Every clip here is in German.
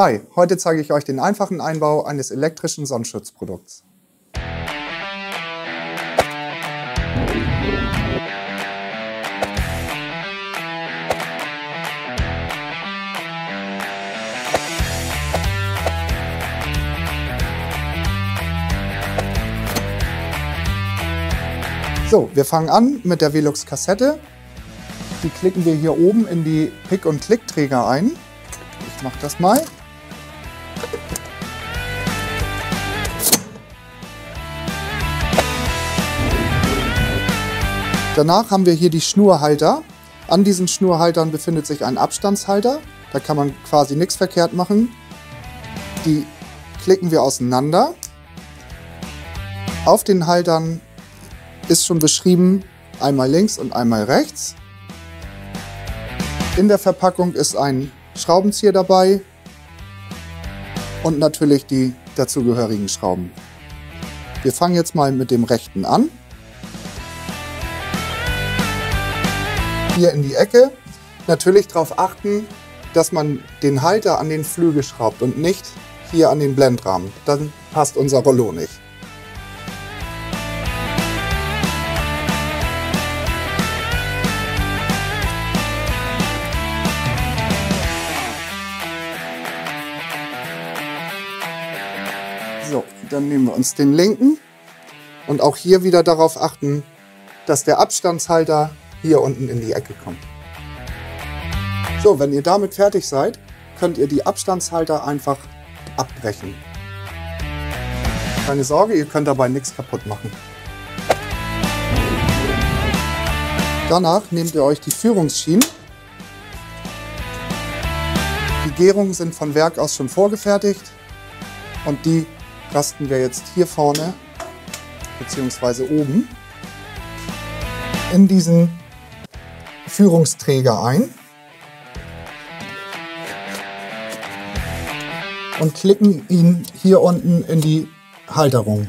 Hi, heute zeige ich euch den einfachen Einbau eines elektrischen Sonnenschutzprodukts. So, wir fangen an mit der Velux Kassette. Die klicken wir hier oben in die Pick- und Klickträger ein. Ich mache das mal. Danach haben wir hier die Schnurhalter. An diesen Schnurhaltern befindet sich ein Abstandshalter. Da kann man quasi nichts verkehrt machen. Die klicken wir auseinander. Auf den Haltern ist schon beschrieben, einmal links und einmal rechts. In der Verpackung ist ein Schraubenzieher dabei und natürlich die dazugehörigen Schrauben. Wir fangen jetzt mal mit dem rechten an. Hier in die Ecke. Natürlich darauf achten, dass man den Halter an den Flügel schraubt und nicht hier an den Blendrahmen. Dann passt unser Rollo nicht. So, dann nehmen wir uns den linken und auch hier wieder darauf achten, dass der Abstandshalter hier unten in die Ecke kommt. So, wenn ihr damit fertig seid, könnt ihr die Abstandshalter einfach abbrechen. Keine Sorge, ihr könnt dabei nichts kaputt machen. Danach nehmt ihr euch die Führungsschienen. Die Gärungen sind von Werk aus schon vorgefertigt und die rasten wir jetzt hier vorne bzw. oben in diesen Führungsträger ein und klicken ihn hier unten in die Halterung.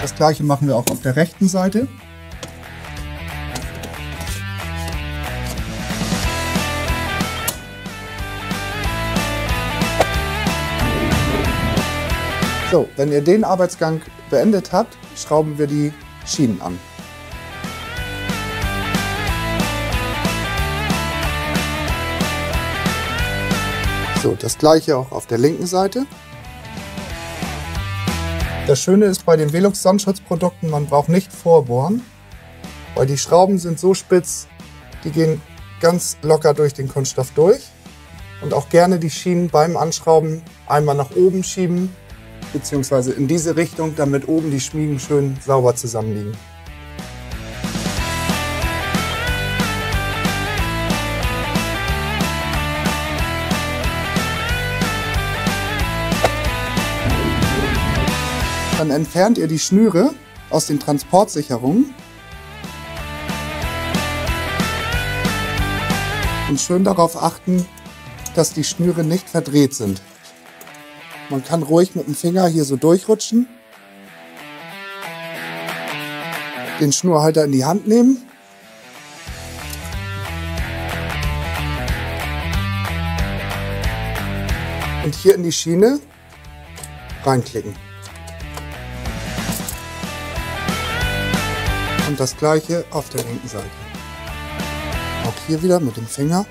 Das gleiche machen wir auch auf der rechten Seite. So, wenn ihr den Arbeitsgang beendet habt, schrauben wir die Schienen an. So, das gleiche auch auf der linken Seite. Das Schöne ist bei den Velux Sonnenschutzprodukten, man braucht nicht vorbohren, weil die Schrauben sind so spitz, die gehen ganz locker durch den Kunststoff durch. Und auch gerne die Schienen beim Anschrauben einmal nach oben schieben, beziehungsweise in diese Richtung, damit oben die Schmieden schön sauber zusammenliegen. Dann entfernt ihr die Schnüre aus den Transportsicherungen und schön darauf achten, dass die Schnüre nicht verdreht sind. Man kann ruhig mit dem Finger hier so durchrutschen, den Schnurhalter in die Hand nehmen und hier in die Schiene reinklicken. Und das gleiche auf der linken Seite. Auch hier wieder mit dem Finger.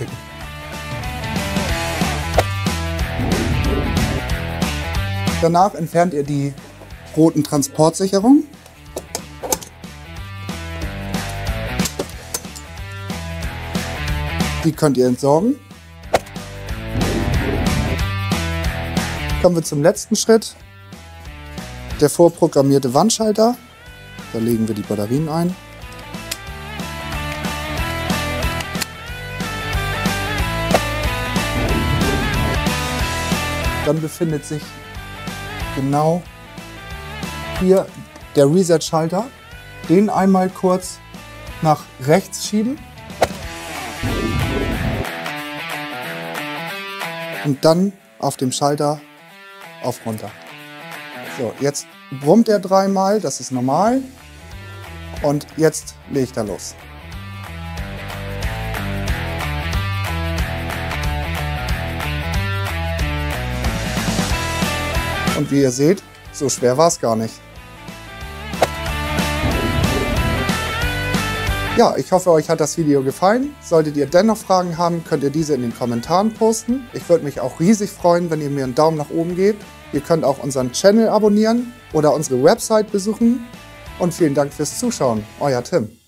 Einklicken. Danach entfernt ihr die roten Transportsicherungen. Die könnt ihr entsorgen. Kommen wir zum letzten Schritt. Der vorprogrammierte Wandschalter. Da legen wir die Batterien ein. Dann befindet sich genau hier der Reset-Schalter. Den einmal kurz nach rechts schieben. Und dann auf dem Schalter auf runter. So, jetzt brummt er dreimal, das ist normal. Und jetzt legt er los. Und wie ihr seht, so schwer war es gar nicht. Ja, ich hoffe, euch hat das Video gefallen. Solltet ihr dennoch Fragen haben, könnt ihr diese in den Kommentaren posten. Ich würde mich auch riesig freuen, wenn ihr mir einen Daumen nach oben gebt. Ihr könnt auch unseren Channel abonnieren oder unsere Website besuchen. Und vielen Dank fürs Zuschauen. Euer Tim.